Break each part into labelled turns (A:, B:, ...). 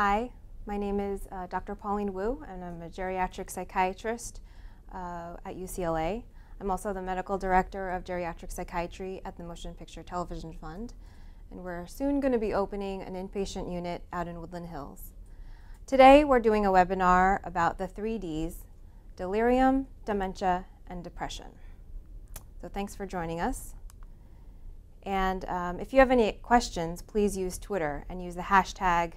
A: Hi, my name is uh, Dr. Pauline Wu, and I'm a geriatric psychiatrist uh, at UCLA. I'm also the medical director of geriatric psychiatry at the Motion Picture Television Fund, and we're soon going to be opening an inpatient unit out in Woodland Hills. Today, we're doing a webinar about the three Ds delirium, dementia, and depression. So, thanks for joining us. And um, if you have any questions, please use Twitter and use the hashtag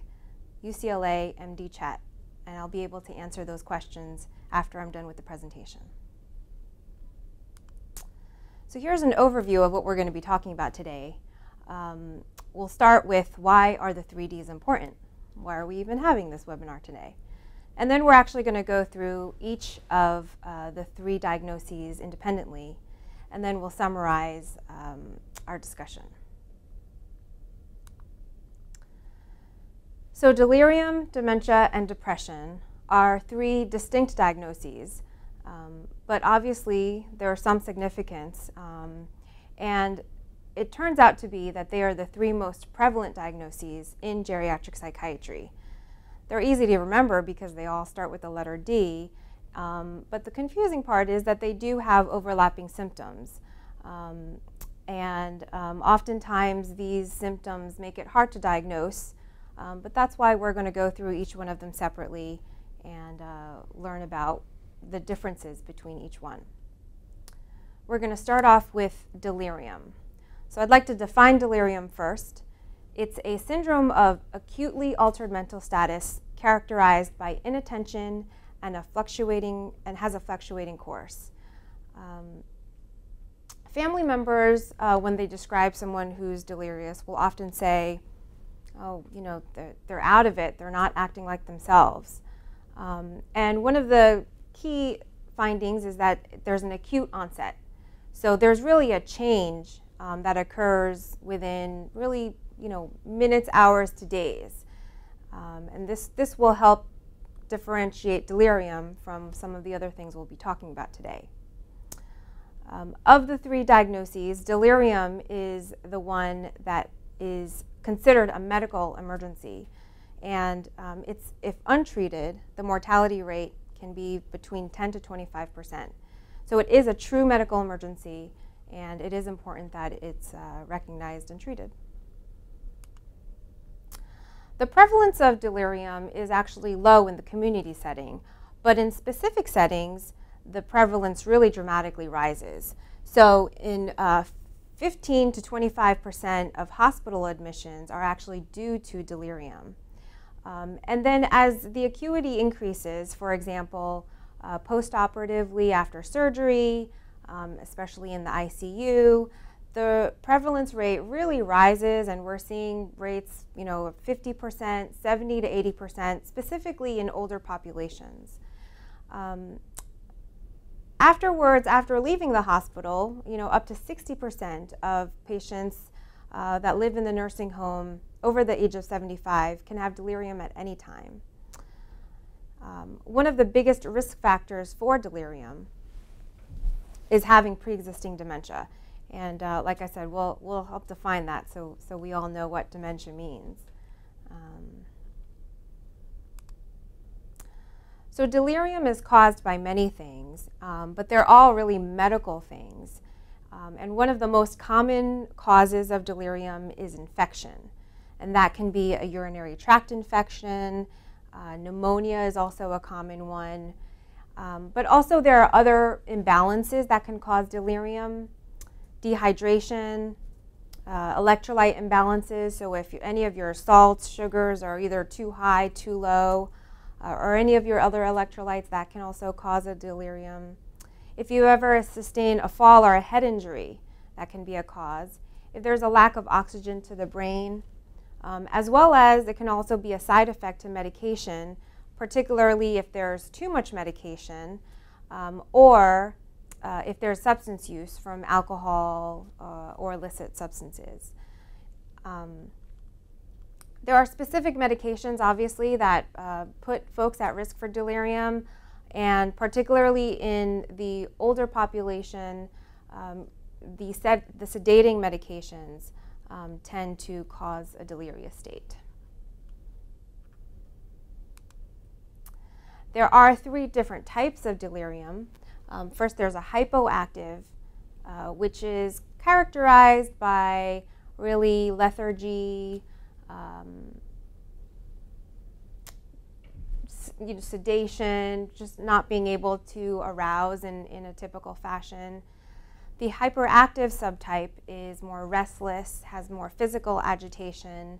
A: UCLA MD Chat, and I'll be able to answer those questions after I'm done with the presentation. So here's an overview of what we're going to be talking about today. Um, we'll start with why are the 3Ds important? Why are we even having this webinar today? And then we're actually going to go through each of uh, the three diagnoses independently, and then we'll summarize um, our discussion. So delirium, dementia, and depression are three distinct diagnoses, um, but obviously there are some significance. Um, and it turns out to be that they are the three most prevalent diagnoses in geriatric psychiatry. They're easy to remember because they all start with the letter D, um, but the confusing part is that they do have overlapping symptoms. Um, and um, oftentimes these symptoms make it hard to diagnose um, but that's why we're going to go through each one of them separately and uh, learn about the differences between each one. We're going to start off with delirium. So I'd like to define delirium first. It's a syndrome of acutely altered mental status characterized by inattention and a fluctuating and has a fluctuating course. Um, family members, uh, when they describe someone who's delirious, will often say, oh, you know, they're, they're out of it, they're not acting like themselves. Um, and one of the key findings is that there's an acute onset. So there's really a change um, that occurs within really, you know, minutes, hours to days. Um, and this, this will help differentiate delirium from some of the other things we'll be talking about today. Um, of the three diagnoses, delirium is the one that is considered a medical emergency. And um, it's, if untreated, the mortality rate can be between 10 to 25 percent. So it is a true medical emergency, and it is important that it's uh, recognized and treated. The prevalence of delirium is actually low in the community setting, but in specific settings, the prevalence really dramatically rises. So in uh, 15 to 25 percent of hospital admissions are actually due to delirium. Um, and then as the acuity increases, for example, uh, postoperatively after surgery, um, especially in the ICU, the prevalence rate really rises and we're seeing rates, you know, 50%, 70 to 80%, specifically in older populations. Um, Afterwards, after leaving the hospital, you know, up to 60% of patients uh, that live in the nursing home over the age of 75 can have delirium at any time. Um, one of the biggest risk factors for delirium is having pre-existing dementia. And uh, like I said, we'll, we'll help define that so, so we all know what dementia means. Um, So delirium is caused by many things, um, but they're all really medical things. Um, and one of the most common causes of delirium is infection. And that can be a urinary tract infection. Uh, pneumonia is also a common one. Um, but also there are other imbalances that can cause delirium. Dehydration, uh, electrolyte imbalances. So if you, any of your salts, sugars are either too high, too low, uh, or any of your other electrolytes, that can also cause a delirium. If you ever sustain a fall or a head injury, that can be a cause. If there's a lack of oxygen to the brain, um, as well as it can also be a side effect to medication, particularly if there's too much medication um, or uh, if there's substance use from alcohol uh, or illicit substances. Um, there are specific medications, obviously, that uh, put folks at risk for delirium, and particularly in the older population, um, the, sed the, sedating medications um, tend to cause a delirious state. there are three different types of delirium. Um, first, there's a hypoactive, uh, which is characterized by really lethargy, um, you know, sedation, just not being able to arouse in, in a typical fashion. The hyperactive subtype is more restless, has more physical agitation,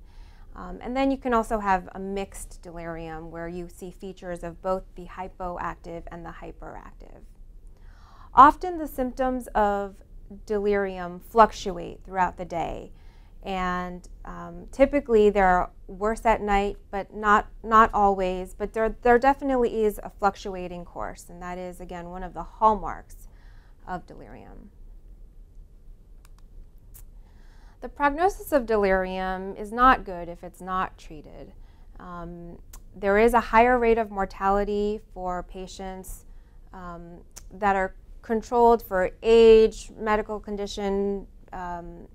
A: um, and then you can also have a mixed delirium where you see features of both the hypoactive and the hyperactive. Often the symptoms of delirium fluctuate throughout the day and um, typically they're worse at night, but not not always. But there there definitely is a fluctuating course, and that is again one of the hallmarks of delirium. The prognosis of delirium is not good if it's not treated. Um, there is a higher rate of mortality for patients um, that are controlled for age, medical condition, um,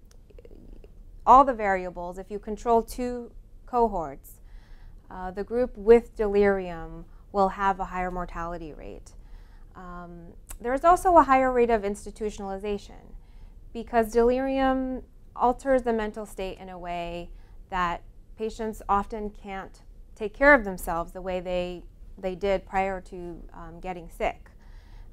A: all the variables, if you control two cohorts, uh, the group with delirium will have a higher mortality rate. Um, there is also a higher rate of institutionalization because delirium alters the mental state in a way that patients often can't take care of themselves the way they, they did prior to um, getting sick.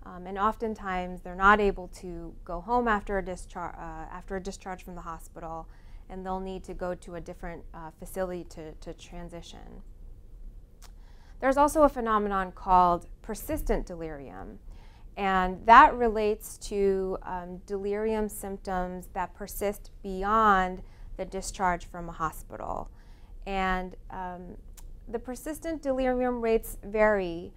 A: Um, and oftentimes they're not able to go home after a, dischar- uh, after a discharge from the hospital and they'll need to go to a different uh, facility to, to transition. There's also a phenomenon called persistent delirium, and that relates to um, delirium symptoms that persist beyond the discharge from a hospital. And um, the persistent delirium rates vary,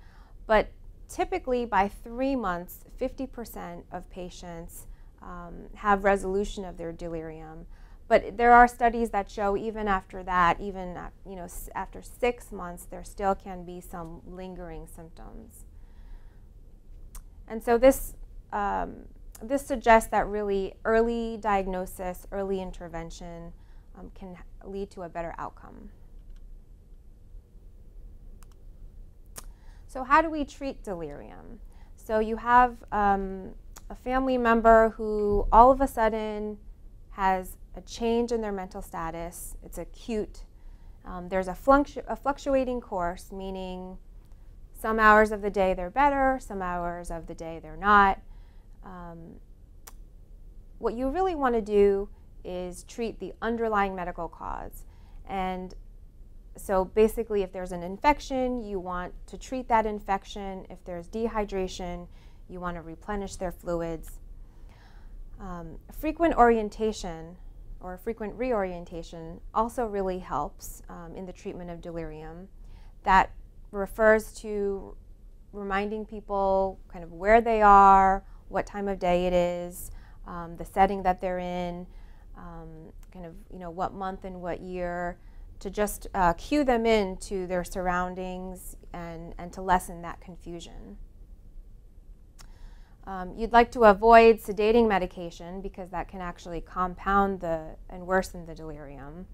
A: but typically by three months, 50% of patients um, have resolution of their delirium. But there are studies that show even after that, even you know after six months, there still can be some lingering symptoms. And so this um, this suggests that really early diagnosis, early intervention um, can lead to a better outcome. So how do we treat delirium? So you have um, a family member who all of a sudden has a change in their mental status. It's acute. Um, there's a, fluctu a fluctuating course, meaning some hours of the day they're better, some hours of the day they're not. Um, what you really want to do is treat the underlying medical cause. And so basically, if there's an infection, you want to treat that infection. If there's dehydration, you want to replenish their fluids. Um, frequent orientation or frequent reorientation also really helps um, in the treatment of delirium. That refers to reminding people kind of where they are, what time of day it is, um, the setting that they're in, um, kind of you know what month and what year, to just uh, cue them in to their surroundings and, and to lessen that confusion. Um, you'd like to avoid sedating medication because that can actually compound the and worsen the delirium.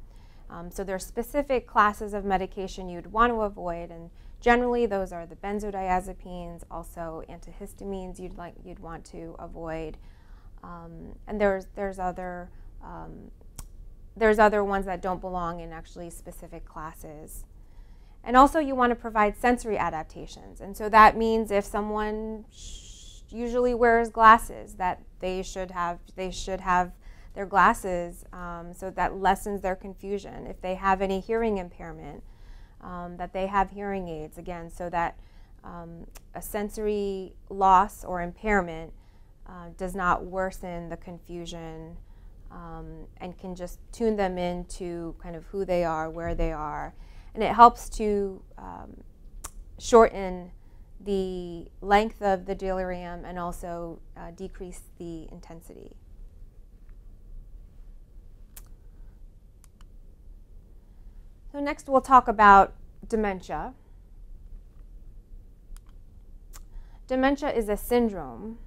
A: Um, so there are specific classes of medication you'd want to avoid, and generally those are the benzodiazepines, also antihistamines you'd like you'd want to avoid, um, and there's there's other um, there's other ones that don't belong in actually specific classes. And also you want to provide sensory adaptations, and so that means if someone usually wears glasses that they should have they should have their glasses um, so that lessens their confusion. If they have any hearing impairment um, that they have hearing aids again so that um, a sensory loss or impairment uh, does not worsen the confusion um, and can just tune them into kind of who they are where they are. And it helps to um, shorten the length of the delirium and also uh, decrease the intensity. So next we'll talk about dementia. Dementia is a syndrome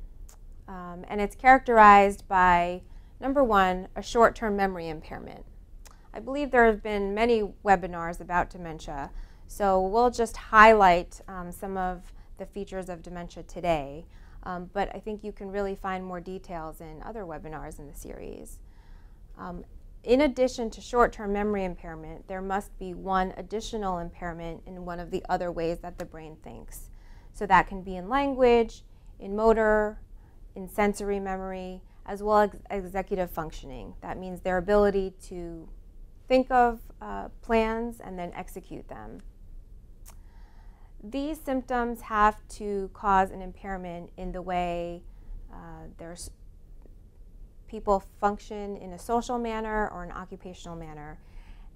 A: um, and it's characterized by, number one, a short-term memory impairment. I believe there have been many webinars about dementia, So we'll just highlight um, some of the features of dementia today, um, but I think you can really find more details in other webinars in the series. Um, in addition to short-term memory impairment, there must be one additional impairment in one of the other ways that the brain thinks. So that can be in language, in motor, in sensory memory, as well as executive functioning. That means their ability to think of uh, plans and then execute them. These symptoms have to cause an impairment in the way uh, there's people function in a social manner or an occupational manner.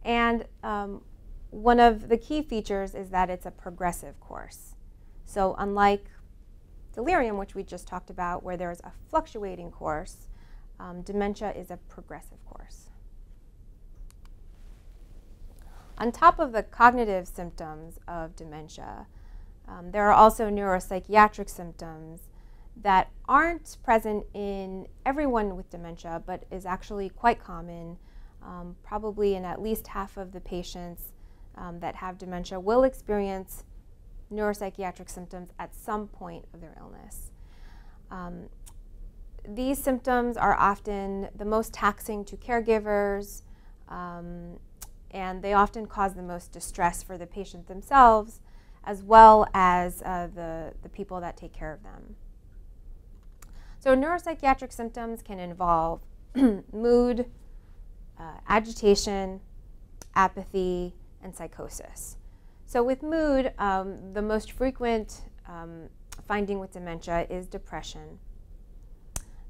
A: And um, one of the key features is that it's a progressive course. So unlike delirium, which we just talked about, where there's a fluctuating course, um, dementia is a progressive course. On top of the cognitive symptoms of dementia, um, there are also neuropsychiatric symptoms that aren't present in everyone with dementia, but is actually quite common. Um, probably in at least half of the patients um, that have dementia will experience neuropsychiatric symptoms at some point of their illness. Um, these symptoms are often the most taxing to caregivers, um, and they often cause the most distress for the patient themselves, as well as uh, the, the people that take care of them. So neuropsychiatric symptoms can involve mood, uh, agitation, apathy, and psychosis. So with mood, um, the most frequent um, finding with dementia is depression.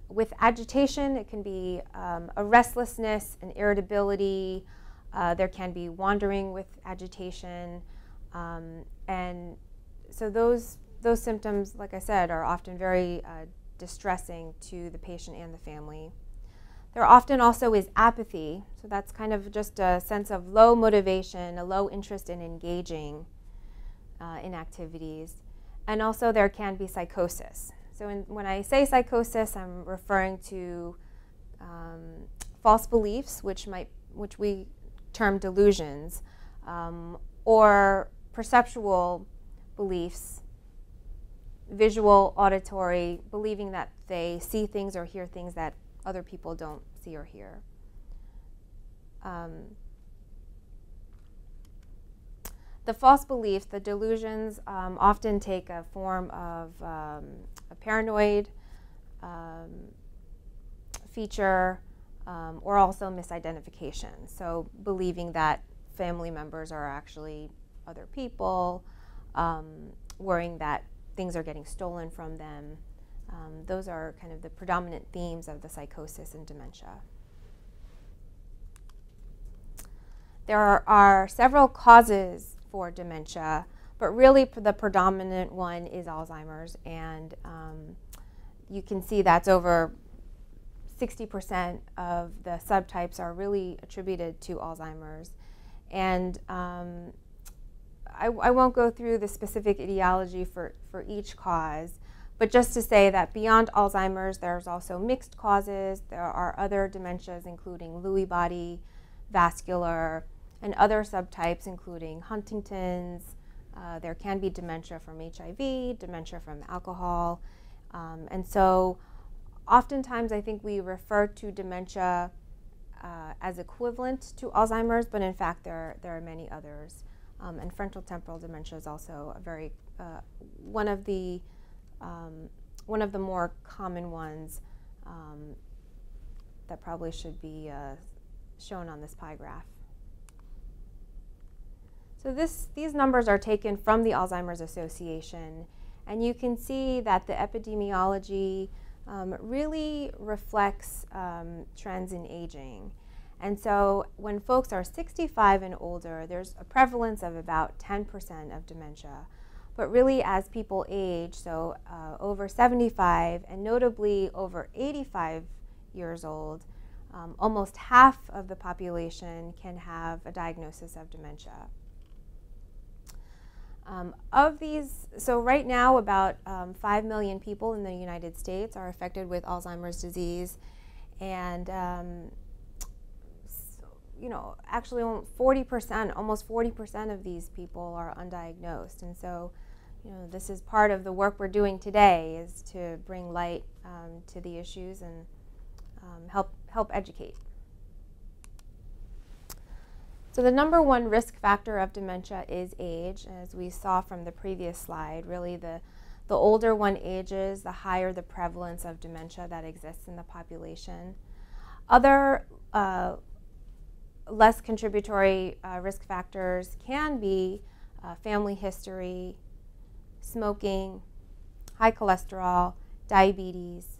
A: With agitation, it can be um, a restlessness, an irritability. Uh, there can be wandering with agitation. Um, and so those, those symptoms, like I said, are often very uh, distressing to the patient and the family. There often also is apathy, so that's kind of just a sense of low motivation, a low interest in engaging uh, in activities. And also there can be psychosis. So in, when I say psychosis, I'm referring to um, false beliefs, which, might, which we term delusions, um, or perceptual beliefs visual, auditory, believing that they see things or hear things that other people don't see or hear. Um, the false beliefs, the delusions, um, often take a form of um, a paranoid um, feature um, or also misidentification. So, believing that family members are actually other people, um, worrying that things are getting stolen from them. Um, those are kind of the predominant themes of the psychosis and dementia. There are, are several causes for dementia, but really the predominant one is Alzheimer's, and um, you can see that's over 60% of the subtypes are really attributed to Alzheimer's. And um, I, I won't go through the specific etiology for, for each cause, but just to say that beyond Alzheimer's, there's also mixed causes. There are other dementias, including Lewy body, vascular, and other subtypes, including Huntington's. Uh, there can be dementia from HIV, dementia from alcohol. Um, and so, oftentimes, I think we refer to dementia uh, as equivalent to Alzheimer's, but in fact, there, there are many others. Um, and frontal temporal dementia is also a very uh, one of the um, one of the more common ones um, that probably should be uh, shown on this pie graph. So this, these numbers are taken from the Alzheimer's Association, and you can see that the epidemiology um, really reflects um, trends in aging. And so when folks are 65 and older, there's a prevalence of about 10% of dementia. But really, as people age, so uh, over 75 and notably over 85 years old, um, almost half of the population can have a diagnosis of dementia. Um, of these, so right now about um, 5 million people in the United States are affected with Alzheimer's disease, and um, you know, actually 40%, almost 40% of these people are undiagnosed. And so, you know, this is part of the work we're doing today is to bring light um, to the issues and um, help, help educate. So the number one risk factor of dementia is age, as we saw from the previous slide. Really, the, the older one ages, the higher the prevalence of dementia that exists in the population. Other uh, less contributory uh, risk factors can be uh, family history, smoking, high cholesterol, diabetes,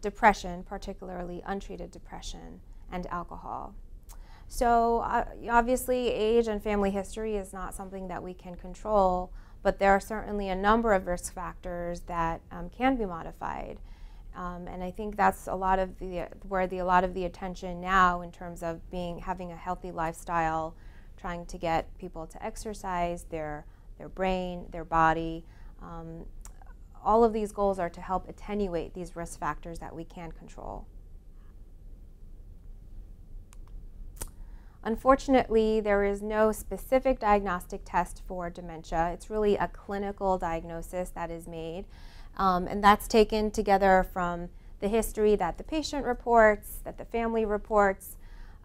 A: depression, particularly untreated depression, and alcohol. So uh, obviously age and family history is not something that we can control, but there are certainly a number of risk factors that um, can be modified. Um, and I think that's a lot of the where the a lot of the attention now in terms of being having a healthy lifestyle, trying to get people to exercise their their brain, their body. Um, all of these goals are to help attenuate these risk factors that we can control. Unfortunately, there is no specific diagnostic test for dementia. It's really a clinical diagnosis that is made. Um, and that's taken together from the history that the patient reports, that the family reports,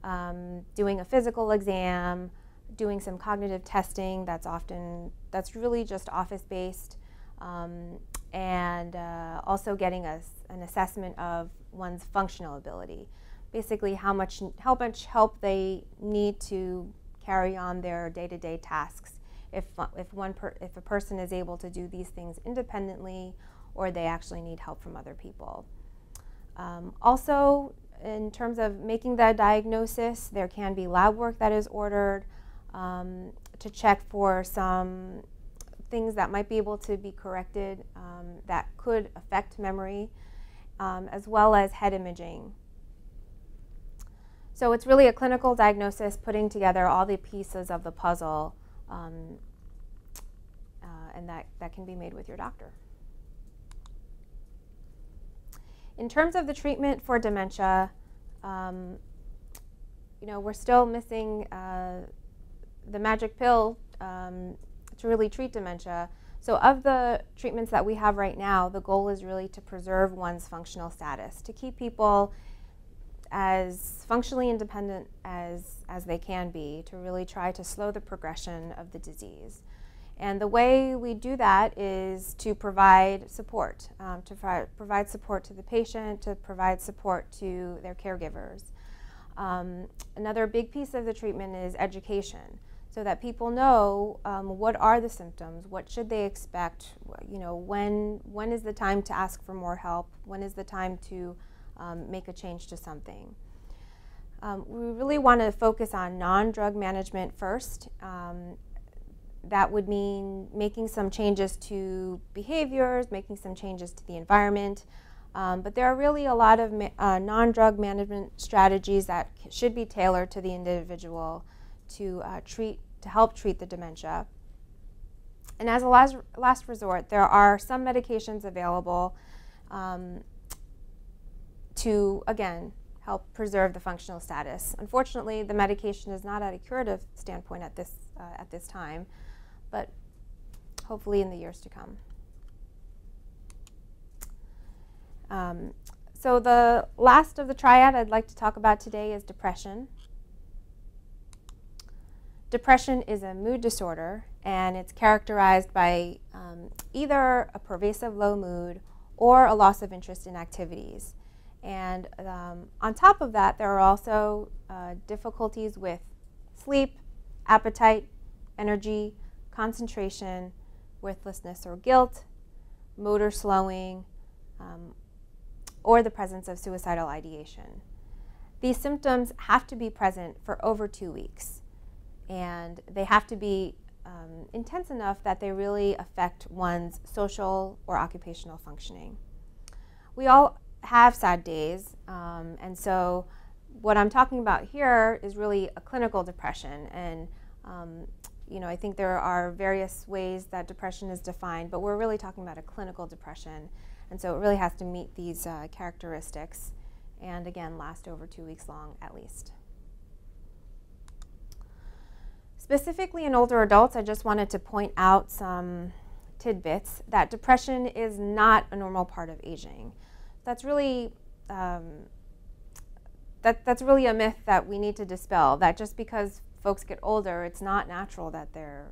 A: um, doing a physical exam, doing some cognitive testing that's often, that's really just office based, um, and uh, also getting a, an assessment of one's functional ability. Basically, how much, how much help they need to carry on their day to day tasks. If, if, one per, if a person is able to do these things independently or they actually need help from other people. Um, also, in terms of making that diagnosis, there can be lab work that is ordered um, to check for some things that might be able to be corrected um, that could affect memory, um, as well as head imaging. So it's really a clinical diagnosis putting together all the pieces of the puzzle, um, uh, and that, that can be made with your doctor. In terms of the treatment for dementia, um, you know, we're still missing uh, the magic pill um, to really treat dementia. So of the treatments that we have right now, the goal is really to preserve one's functional status, to keep people as functionally independent as, as they can be, to really try to slow the progression of the disease. And the way we do that is to provide support, um, to provide support to the patient, to provide support to their caregivers. Um, another big piece of the treatment is education, so that people know um, what are the symptoms, what should they expect, you know, when, when is the time to ask for more help, when is the time to um, make a change to something. Um, we really want to focus on non-drug management first um, that would mean making some changes to behaviors, making some changes to the environment. Um, but there are really a lot of uh, non-drug management strategies that should be tailored to the individual to uh, treat, to help treat the dementia. And as a last, last resort, there are some medications available um, to, again, help preserve the functional status. Unfortunately, the medication is not at a curative standpoint at this, uh, at this time but hopefully in the years to come. Um, so the last of the triad I'd like to talk about today is depression. Depression is a mood disorder and it's characterized by um, either a pervasive low mood or a loss of interest in activities. And um, on top of that, there are also uh, difficulties with sleep, appetite, energy, concentration, worthlessness or guilt, motor slowing, um, or the presence of suicidal ideation. These symptoms have to be present for over two weeks, and they have to be um, intense enough that they really affect one's social or occupational functioning. We all have sad days, um, and so what I'm talking about here is really a clinical depression, and um, you know, I think there are various ways that depression is defined, but we're really talking about a clinical depression. And so it really has to meet these uh, characteristics and again, last over two weeks long at least. Specifically in older adults, I just wanted to point out some tidbits that depression is not a normal part of aging. That's really um, that, that's really a myth that we need to dispel. That just because folks get older, it's not natural that they're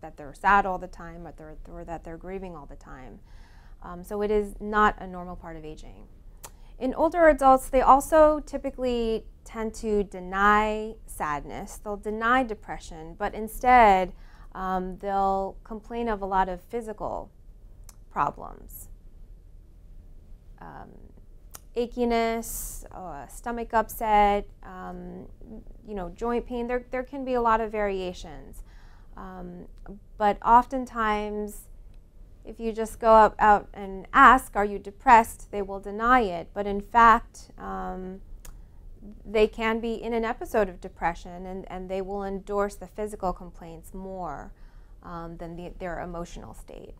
A: that they're sad all the time, or, they're, or that they're grieving all the time. Um, so it is not a normal part of aging. In older adults, they also typically tend to deny sadness. They'll deny depression, but instead, um, they'll complain of a lot of physical problems. Um, achiness, uh, stomach upset, um, you know, joint pain. There, there can be a lot of variations. Um, but oftentimes, if you just go up, out and ask, Are you depressed? they will deny it. But in fact, um, they can be in an episode of depression and, and they will endorse the physical complaints more um, than the, their emotional state.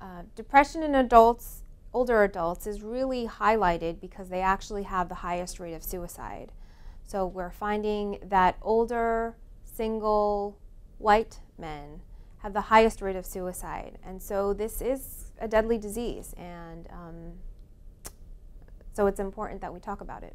A: Uh, depression in adults, older adults, is really highlighted because they actually have the highest rate of suicide. So we're finding that older single white men have the highest rate of suicide. And so this is a deadly disease, and um, so it's important that we talk about it.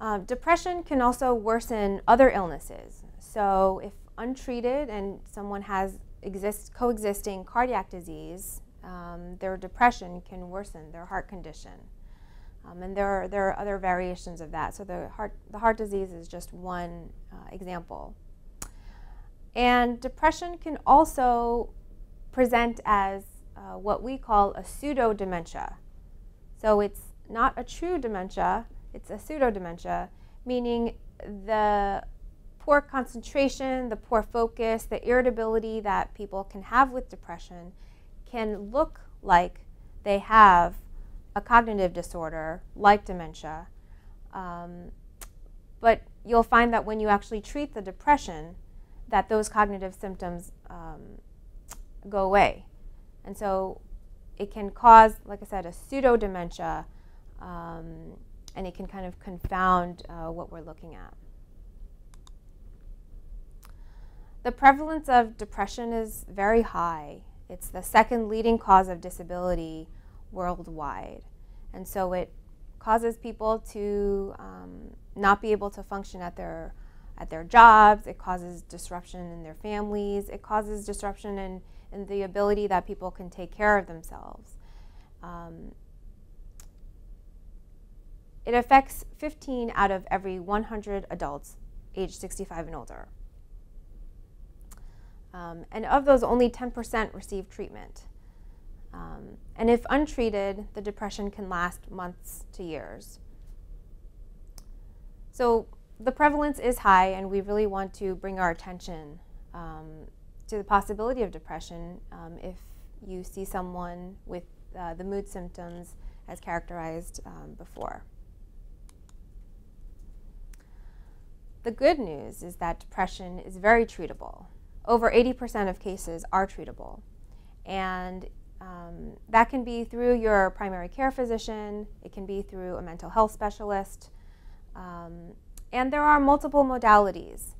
A: Uh, depression can also worsen other illnesses. So if untreated and someone has exist, coexisting cardiac disease, um, their depression can worsen their heart condition. Um, and there are, there are other variations of that. So the heart, the heart disease is just one uh, example. And depression can also present as uh, what we call a pseudo dementia. So it's not a true dementia, it's a pseudo dementia, meaning the poor concentration, the poor focus, the irritability that people can have with depression can look like they have a cognitive disorder like dementia. Um, but you'll find that when you actually treat the depression, that those cognitive symptoms um, go away. And so it can cause, like I said, a pseudo dementia, um, and it can kind of confound uh, what we're looking at. The prevalence of depression is very high. It's the second leading cause of disability worldwide. And so it causes people to um, not be able to function at their at their jobs. It causes disruption in their families. It causes disruption in, in the ability that people can take care of themselves. Um, it affects 15 out of every 100 adults aged 65 and older. Um, and of those, only 10% receive treatment. Um, and if untreated, the depression can last months to years. So the prevalence is high, and we really want to bring our attention um, to the possibility of depression um, if you see someone with uh, the mood symptoms as characterized um, before. The good news is that depression is very treatable. Over 80% of cases are treatable. And um, that can be through your primary care physician, it can be through a mental health specialist, um, and there are multiple modalities.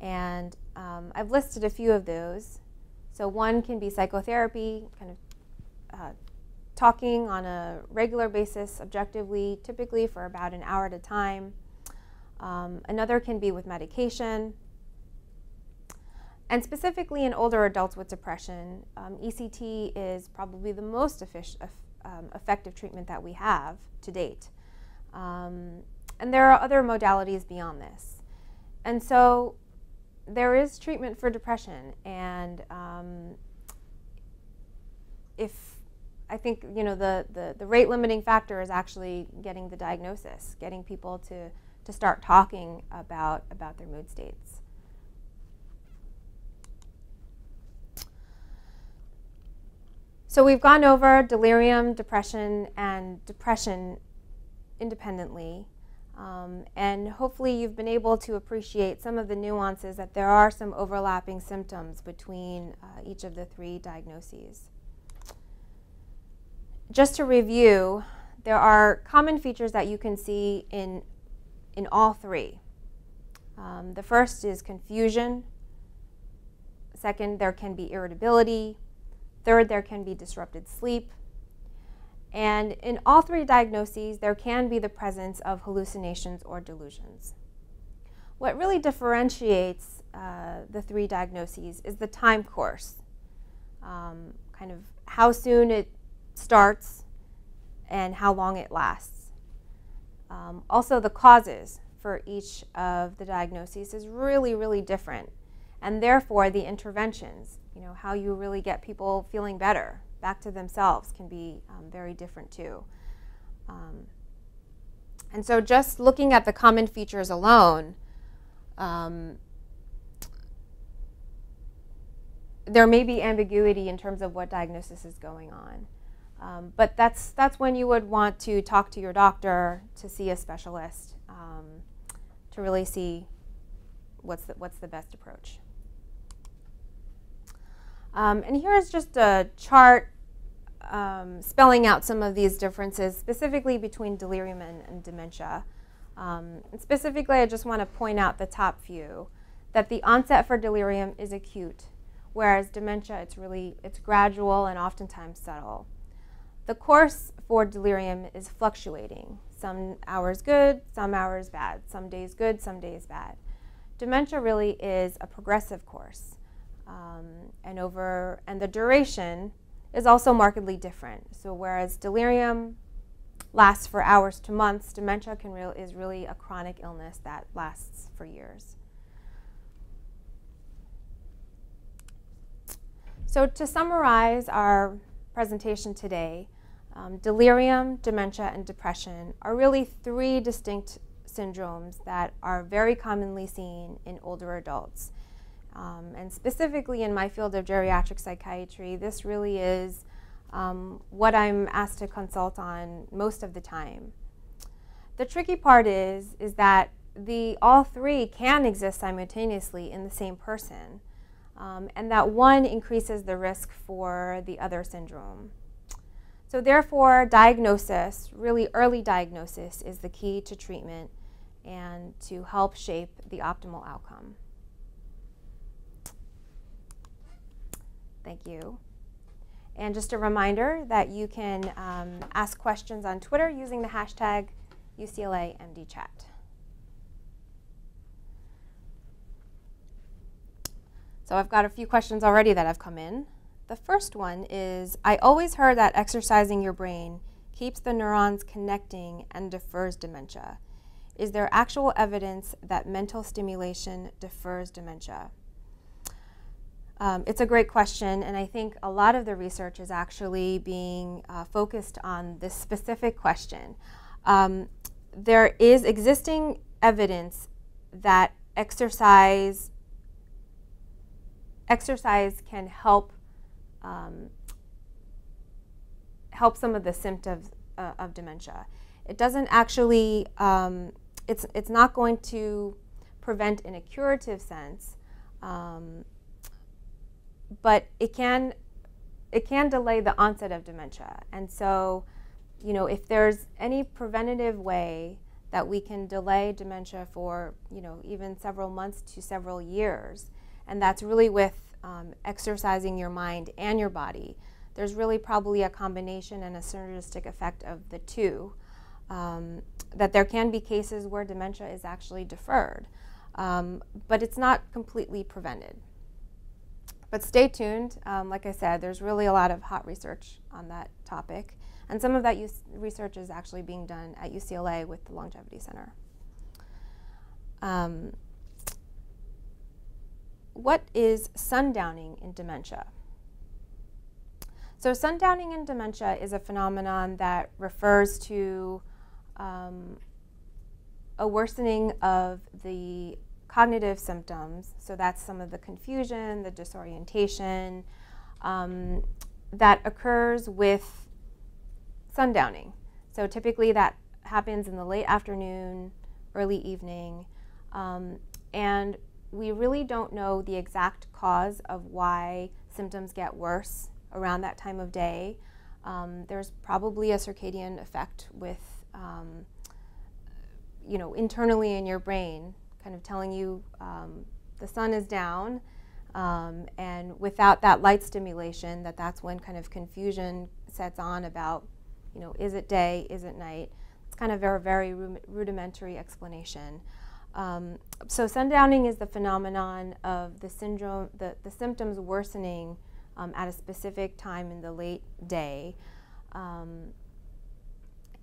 A: And um, I've listed a few of those. So, one can be psychotherapy, kind of uh, talking on a regular basis, objectively, typically for about an hour at a time. Um, another can be with medication. And specifically in older adults with depression, um, ECT is probably the most um, effective treatment that we have to date. Um, and there are other modalities beyond this. And so there is treatment for depression. And um, if I think you know the, the, the rate limiting factor is actually getting the diagnosis, getting people to, to start talking about, about their mood states. So we've gone over delirium, depression, and depression independently. Um, and hopefully you've been able to appreciate some of the nuances that there are some overlapping symptoms between uh, each of the three diagnoses. Just to review, there are common features that you can see in, in all three. Um, the first is confusion. Second, there can be irritability. Third, there can be disrupted sleep. And in all three diagnoses, there can be the presence of hallucinations or delusions. What really differentiates uh, the three diagnoses is the time course, um, kind of how soon it starts and how long it lasts. Um, also, the causes for each of the diagnoses is really, really different. And therefore, the interventions, you know, how you really get people feeling better, back to themselves, can be um, very different too. Um, and so, just looking at the common features alone, um, there may be ambiguity in terms of what diagnosis is going on. Um, but that's, that's when you would want to talk to your doctor, to see a specialist, um, to really see what's the, what's the best approach. Um, and here's just a chart um, spelling out some of these differences, specifically between delirium and, and dementia. Um, and specifically, I just want to point out the top few, that the onset for delirium is acute, whereas dementia, it's really, it's gradual and oftentimes subtle. The course for delirium is fluctuating. Some hours good, some hours bad, some days good, some days bad. Dementia really is a progressive course. Um, and over and the duration is also markedly different. So whereas delirium lasts for hours to months, dementia can is really a chronic illness that lasts for years. So to summarize our presentation today, um, delirium, dementia, and depression are really three distinct syndromes that are very commonly seen in older adults. Um, and specifically in my field of geriatric psychiatry, this really is um, what I'm asked to consult on most of the time. The tricky part is, is that the all three can exist simultaneously in the same person, um, and that one increases the risk for the other syndrome. So therefore, diagnosis, really early diagnosis, is the key to treatment and to help shape the optimal outcome. Thank you. And just a reminder that you can um, ask questions on Twitter using the hashtag UCLAMDChat. So I've got a few questions already that have come in. The first one is, I always heard that exercising your brain keeps the neurons connecting and defers dementia. Is there actual evidence that mental stimulation defers dementia? Um, it's a great question, and I think a lot of the research is actually being uh, focused on this specific question. Um, there is existing evidence that exercise exercise can help um, help some of the symptoms uh, of dementia. It doesn't actually um, it's it's not going to prevent in a curative sense. But it can it can delay the onset of dementia. And so, you know, if there's any preventative way that we can delay dementia for, you know, even several months to several years, and that's really with um, exercising your mind and your body. There's really probably a combination and a synergistic effect of the two. Um, that there can be cases where dementia is actually deferred, um, but it's not completely prevented. But stay tuned. Um, like I said, there's really a lot of hot research on that topic. And some of that research is actually being done at UCLA with the Longevity Center. Um, what is sundowning in dementia? So sundowning in dementia is a phenomenon that refers to um, a worsening of the cognitive symptoms, so that's some of the confusion, the disorientation, um, that occurs with sundowning. So typically that happens in the late afternoon, early evening, um, and we really don't know the exact cause of why symptoms get worse around that time of day. Um, there's probably a circadian effect with, um, you know, internally in your brain kind of telling you um, the sun is down. Um, and without that light stimulation, that that's when kind of confusion sets on about, you know, is it day, is it night? It's kind of a very, rudimentary explanation. Um, so sundowning is the phenomenon of the syndrome, the, the symptoms worsening um, at a specific time in the late day. Um,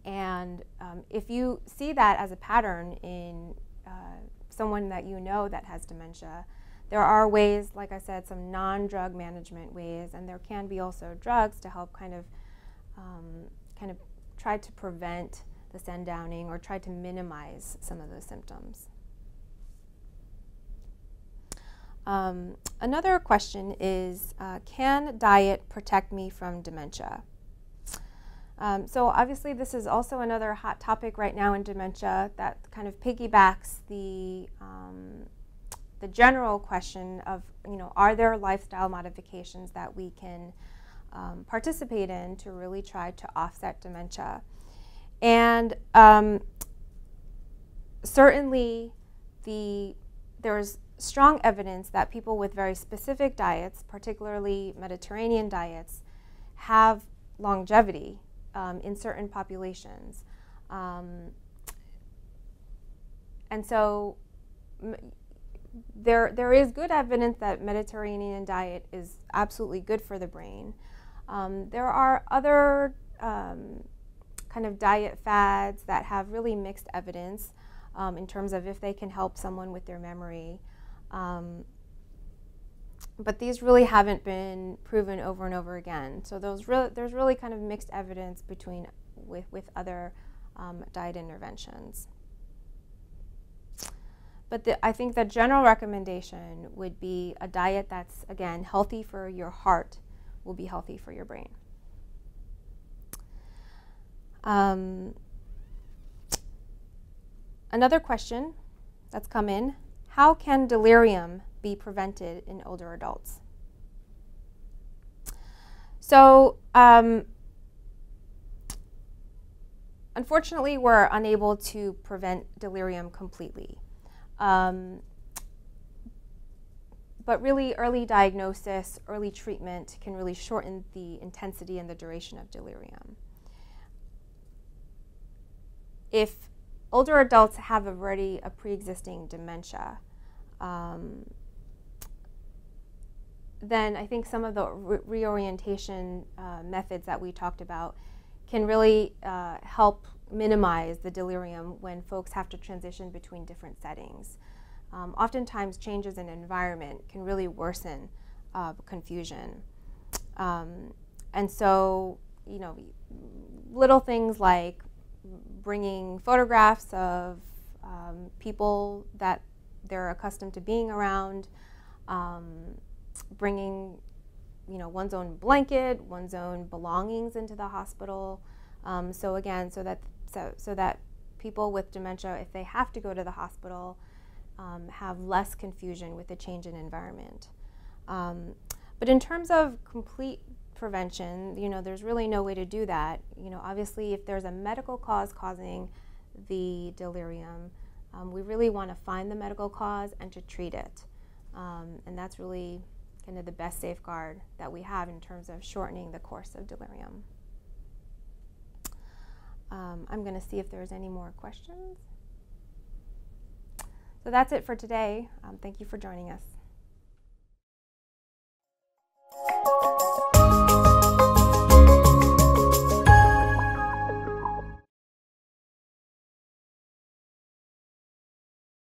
A: and um, if you see that as a pattern in uh, someone that you know that has dementia, there are ways, like I said, some non-drug management ways, and there can be also drugs to help kind of um, kind of try to prevent the sundowning or try to minimize some of those symptoms. Um, another question is, uh, can diet protect me from dementia? Um, so obviously this is also another hot topic right now in dementia that kind of piggybacks the, um, the general question of, you know, are there lifestyle modifications that we can um, participate in to really try to offset dementia? And um, certainly the, there's strong evidence that people with very specific diets, particularly Mediterranean diets, have longevity um, in certain populations. Um, and so there, there is good evidence that Mediterranean diet is absolutely good for the brain. Um, there are other um, kind of diet fads that have really mixed evidence um, in terms of if they can help someone with their memory. But these really haven't been proven over and over again. So those re there's really kind of mixed evidence between with, with other um, diet interventions. But the, I think the general recommendation would be a diet that's, again, healthy for your heart will be healthy for your brain. Um, another question that's come in how can delirium be prevented in older adults? So, um, unfortunately, we're unable to prevent delirium completely. Um, but really, early diagnosis, early treatment can really shorten the intensity and the duration of delirium. If older adults have already a pre-existing dementia, um, then I think some of the re reorientation uh, methods that we talked about can really uh, help minimize the delirium when folks have to transition between different settings. Um, oftentimes, changes in environment can really worsen uh, confusion. Um, and so, you know, little things like bringing photographs of um, people that they're accustomed to being around, um, bringing you know one's own blanket, one's own belongings into the hospital. Um, so again, so that so so that people with dementia, if they have to go to the hospital, um, have less confusion with the change in environment. Um, but in terms of complete prevention, you know, there's really no way to do that. You know, obviously, if there's a medical cause causing the delirium, um, we really want to find the medical cause and to treat it. Um, and that's really kind of the best safeguard that we have in terms of shortening the course of delirium. Um, I'm going to see if there's any more questions. So that's it for today. Um, thank you for joining us.